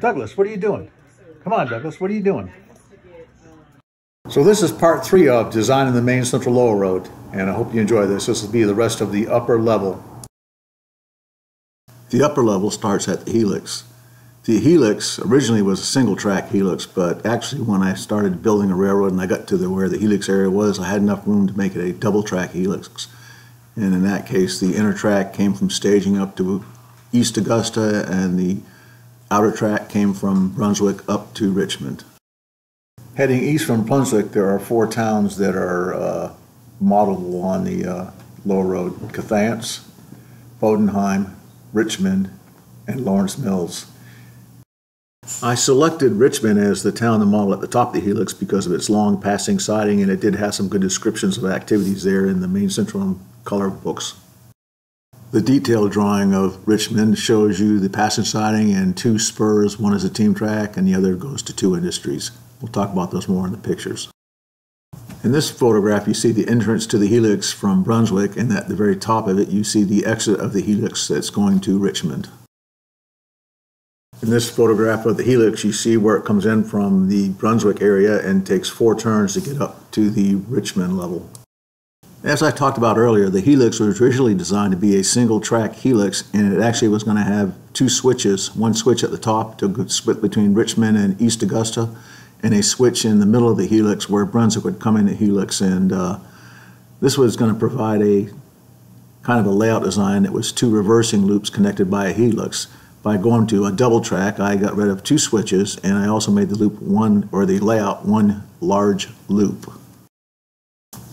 Douglas, what are you doing? Come on, Douglas, what are you doing? So this is part three of designing the Maine Central lower road, and I hope you enjoy this. This will be the rest of the upper level. The upper level starts at the helix. The helix originally was a single track helix, but actually when I started building a railroad and I got to the, where the helix area was, I had enough room to make it a double track helix. And in that case, the inner track came from staging up to East Augusta, and the outer track came from Brunswick up to Richmond. Heading east from Brunswick, there are four towns that are uh, modelable on the uh, lower road Cathance, Bowdoinham, Richmond, and Lawrence Mills. I selected Richmond as the town to model at the top of the helix because of its long passing siding, and it did have some good descriptions of activities there in the Maine Central color books. The detailed drawing of Richmond shows you the passing siding and two spurs. One is a team track, and the other goes to two industries. We'll talk about those more in the pictures. In this photograph, you see the entrance to the helix from Brunswick, and at the very top of it, you see the exit of the helix that's going to Richmond. In this photograph of the helix, you see where it comes in from the Brunswick area and takes four turns to get up to the Richmond level. As I talked about earlier, the helix was originally designed to be a single track helix, and it actually was going to have two switches, one switch at the top to split between Richmond and East Augusta, and a switch in the middle of the helix where Brunswick would come in the helix. And uh, this was going to provide a kind of a layout design that was two reversing loops connected by a helix. By going to a double track, I got rid of two switches, and I also made the loop one, or the layout one large loop.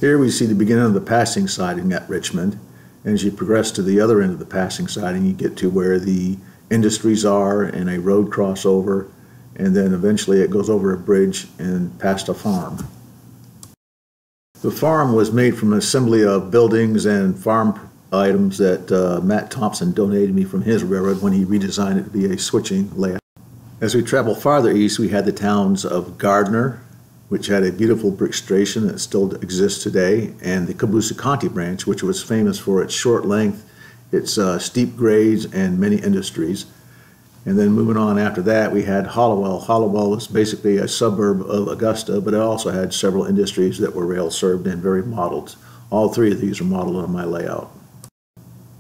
Here we see the beginning of the passing siding at Richmond. And as you progress to the other end of the passing siding, you get to where the industries are and a road crossover and then eventually it goes over a bridge and past a farm. The farm was made from an assembly of buildings and farm items that uh, Matt Thompson donated me from his railroad when he redesigned it to be a switching layout. As we travel farther east, we had the towns of Gardiner, which had a beautiful brick station that still exists today, and the Cobbosseecontee branch, which was famous for its short length, its uh, steep grades, and many industries. And then moving on after that, we had Hallowell. Hallowell was basically a suburb of Augusta, but it also had several industries that were rail served and very modeled. All three of these are modeled on my layout.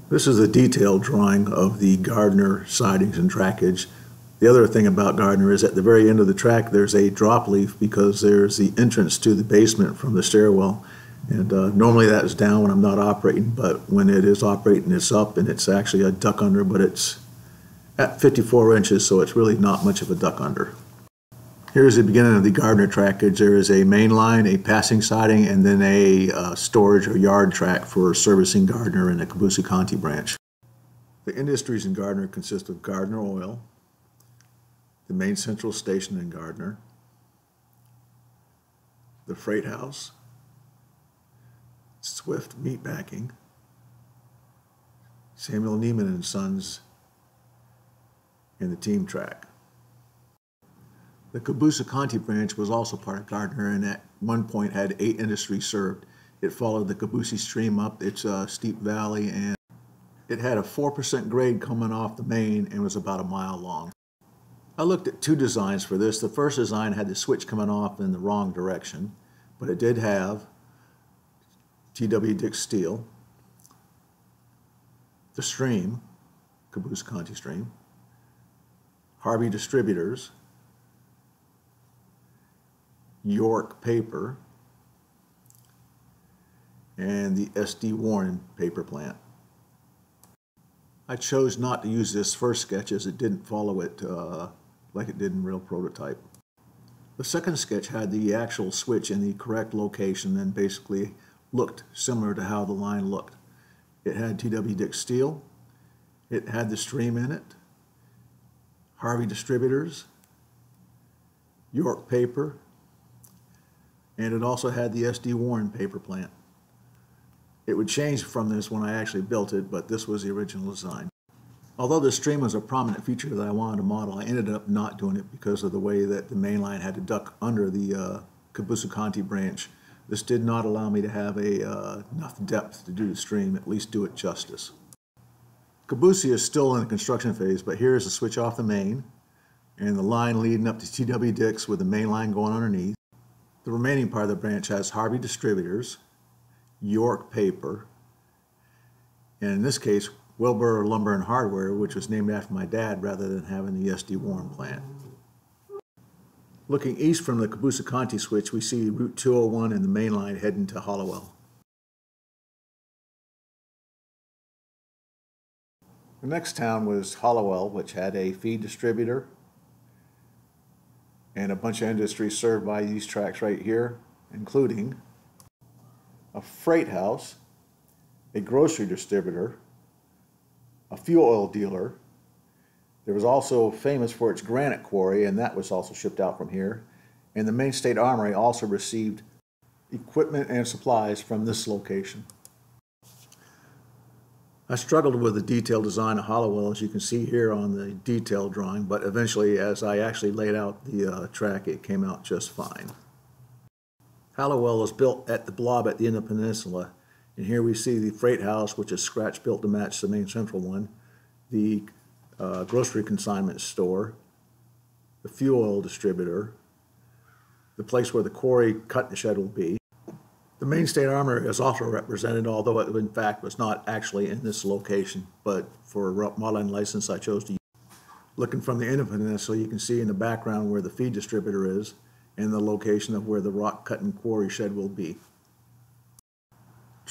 This is a detailed drawing of the Gardiner sidings and trackage. The other thing about Gardiner is at the very end of the track there's a drop leaf because there's the entrance to the basement from the stairwell. And uh, normally that is down when I'm not operating, but when it is operating, it's up and it's actually a duck under, but it's at 54 inches, so it's really not much of a duck under. Here's the beginning of the Gardiner trackage. There is a main line, a passing siding, and then a uh, storage or yard track for servicing Gardiner and the Cobbosseecontee branch. The industries in Gardiner consist of Gardiner Oil, the Maine Central station in Gardiner, the freight house, Swift Meatpacking, Samuel Neiman and Sons and the team track. The Cobbosseecontee branch was also part of Gardiner and at one point had eight industries served. It followed the Cobbossee stream up its uh, steep valley and it had a 4% grade coming off the main and was about a mile long. I looked at two designs for this. The first design had the switch coming off in the wrong direction, but it did have T.W. Dix steel, the stream, Cobbosseecontee stream, Harvey Distributors, York Paper, and the SD Warren paper plant. I chose not to use this first sketch as it didn't follow it uh, like it did in real prototype. The second sketch had the actual switch in the correct location and basically looked similar to how the line looked. It had TW Dix steel, it had the stream in it, Harvey Distributors, York Paper, and it also had the SD Warren paper plant. It would change from this when I actually built it, but this was the original design. Although the stream was a prominent feature that I wanted to model, I ended up not doing it because of the way that the main line had to duck under the uh, Cobbosseecontee branch. This did not allow me to have a, uh, enough depth to do the stream, at least do it justice. Cobbossee is still in the construction phase, but here is a switch off the main, and the line leading up to T.W. Dix with the main line going underneath. The remaining part of the branch has Harvey Distributors, York Paper, and in this case, Wilbur Lumber and Hardware, which was named after my dad rather than having the S.D. Warren plant. Looking east from the Cobbossee switch, we see Route 201 and the main line heading to Hallowell. The next town was Hallowell, which had a feed distributor and a bunch of industries served by these tracks right here, including a freight house, a grocery distributor, a fuel oil dealer. There was also famous for its granite quarry, and that was also shipped out from here. And the Maine State Armory also received equipment and supplies from this location. I struggled with the detailed design of Hallowell, as you can see here on the detail drawing, but eventually, as I actually laid out the uh, track, it came out just fine. Hallowell was built at the blob at the end of the peninsula, and here we see the freight house, which is scratch built to match the Maine Central one, the uh, grocery consignment store, the fuel oil distributor, the place where the quarry cut and shed will be, the Maine State Armory is also represented, although it in fact was not actually in this location, but for a modeling license I chose to use. Looking from the end of the peninsula, you can see in the background where the feed distributor is and the location of where the rock cutting quarry shed will be.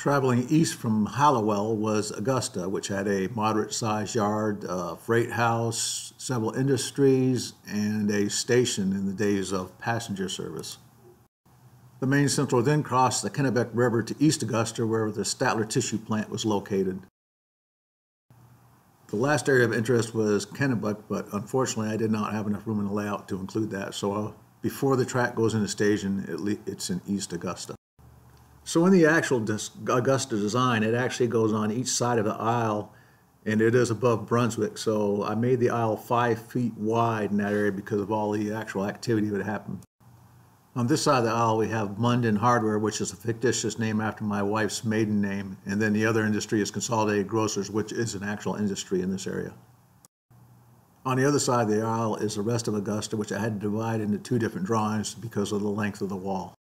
Traveling east from Hallowell was Augusta, which had a moderate-sized yard, a freight house, several industries, and a station in the days of passenger service. The Maine Central then crossed the Kennebec River to East Augusta where the Statler tissue plant was located. The last area of interest was Kennebec, but unfortunately I did not have enough room in the layout to include that, so uh, before the track goes into station, it it's in East Augusta. So in the actual Augusta design, it actually goes on each side of the aisle and it is above Brunswick. So I made the aisle five feet wide in that area because of all the actual activity that happened. On this side of the aisle, we have Munden Hardware, which is a fictitious name after my wife's maiden name. And then the other industry is Consolidated Grocers, which is an actual industry in this area. On the other side of the aisle is the rest of Augusta, which I had to divide into two different drawings because of the length of the wall.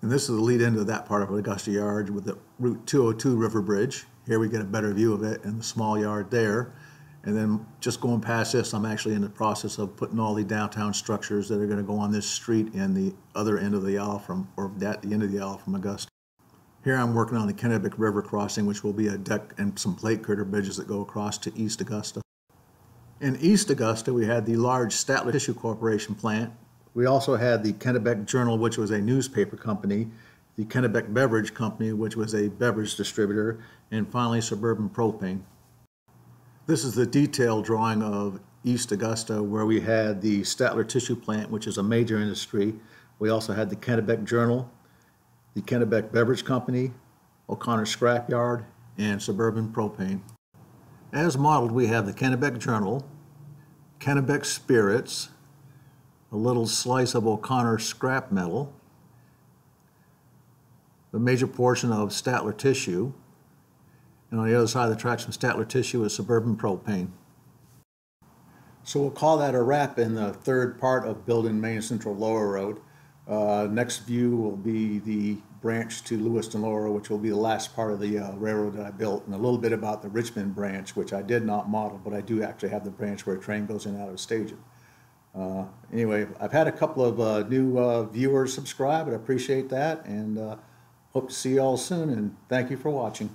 And this is the lead into that part of Augusta Yard with the Route 202 River Bridge. Here we get a better view of it and the small yard there. And then just going past this, I'm actually in the process of putting all the downtown structures that are going to go on this street in the other end of the aisle from, or at the end of the aisle from Augusta. Here I'm working on the Kennebec River crossing, which will be a deck and some plate girder bridges that go across to East Augusta. In East Augusta, we had the large Statler Tissue Corporation plant. We also had the Kennebec Journal, which was a newspaper company, the Kennebec Beverage Company, which was a beverage distributor, and finally Suburban Propane. This is the detailed drawing of East Augusta where we had the Statler Tissue Plant, which is a major industry. We also had the Kennebec Journal, the Kennebec Beverage Company, O'Connor Scrapyard, and Suburban Propane. As modeled, we have the Kennebec Journal, Kennebec Spirits, a little slice of O'Connor scrap metal, a major portion of Statler Tissue, and on the other side of the tracks from Statler Tissue is Suburban Propane. So we'll call that a wrap in the third part of building Maine Central Lower Road. Uh, next view will be the branch to Lewiston Lower, which will be the last part of the uh, railroad that I built, and a little bit about the Richmond branch, which I did not model, but I do actually have the branch where a train goes in and out of a station. Uh, anyway, I've had a couple of uh, new uh, viewers subscribe, and I appreciate that, and uh, hope to see you all soon, and thank you for watching.